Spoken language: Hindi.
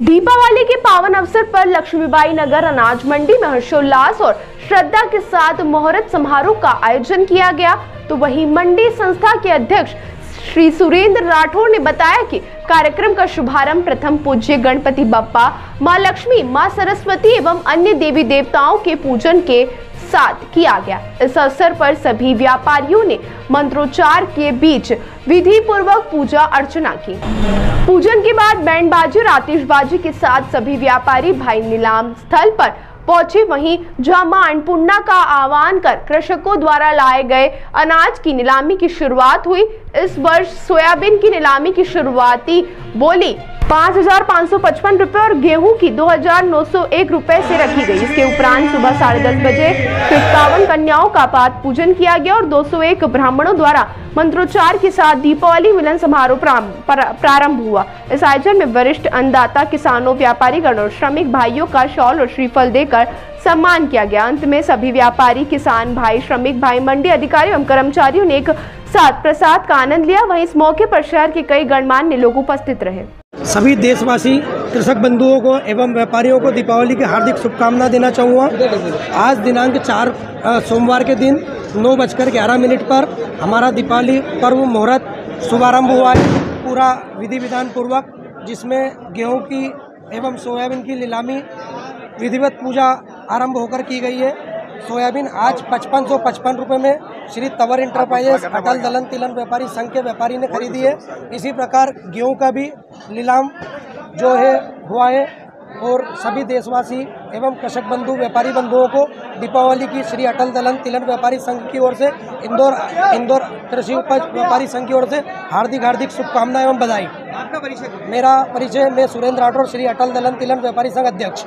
दीपावली के पावन अवसर पर लक्ष्मीबाई नगर, अनाज मंडी में हर्षोल्लास और श्रद्धा के साथ मुहूर्त समारोह का आयोजन किया गया। तो वहीं मंडी संस्था के अध्यक्ष श्री सुरेंद्र राठौर ने बताया कि कार्यक्रम का शुभारंभ प्रथम पूज्य गणपति बप्पा, माँ लक्ष्मी, माँ सरस्वती एवं अन्य देवी देवताओं के पूजन के साथ किया गया। इस अवसर पर सभी व्यापारियों ने मंत्रोच्चार के बीच विधि पूर्वक पूजा अर्चना की। पूजन के बाद बैंड बाजी और आतिशबाजी के साथ सभी व्यापारी भाई नीलाम स्थल पर पहुँचे। वहीं जहाँ अन्नपूर्णा का आह्वान कर कृषकों द्वारा लाए गए अनाज की नीलामी की शुरुआत हुई। इस वर्ष सोयाबीन की नीलामी की शुरुआती बोली पाँच हज़ार सौ पचपन रूपए और गेहूँ की दो हज़ार नौ सौ एक रूपए से रखी गई। इसके उपरांत सुबह साढ़े दस बजे इक्यावन कन्याओं का पाठ पूजन किया गया और 201 ब्राह्मणों द्वारा मंत्रोच्चार के साथ दीपावली मिलन समारोह प्रारंभ हुआ। इस आयोजन में वरिष्ठ अन्नदाता, किसानों व्यापारी गण और श्रमिक भाइयों का शॉल और श्रीफल देकर सम्मान किया गया। अंत में सभी व्यापारी, किसान भाई, श्रमिक भाई, मंडी अधिकारी एवं कर्मचारियों ने एक साथ प्रसाद का आनंद लिया। वहीं इस मौके पर शहर के कई गणमान्य लोग उपस्थित रहे। सभी देशवासी, कृषक बंधुओं को एवं व्यापारियों को दीपावली की हार्दिक शुभकामना देना चाहूँगा। आज दिनांक चार सोमवार के दिन नौ बजकर ग्यारह मिनट पर हमारा दीपावली पर्व मुहूर्त शुभारंभ हुआ है। पूरा विधि विधान पूर्वक, जिसमें गेहूँ की एवं सोयाबीन की नीलामी विधिवत पूजा आरंभ होकर की गई है। सोयाबीन आज पचपन सौ पचपन रुपये में श्री तवर इंटरप्राइजेस अटल दलन तिलन व्यापारी संघ के व्यापारी ने खरीदी है। इसी प्रकार गेहूँ का भी नीलाम जो है हुआ है और सभी देशवासी एवं कृषक बंधु व्यापारी बंधुओं को दीपावली की श्री अटल दलन तिलन व्यापारी संघ की ओर से इंदौर इंदौर कृषि उपज व्यापारी संघ की ओर से हार्दिक हार्दिक शुभकामनाएँ एवं बधाई। आपका परिचय मेरा परिचय मैं सुरेंद्र राठौर श्री अटल दलन तिलन व्यापारी संघ अध्यक्ष।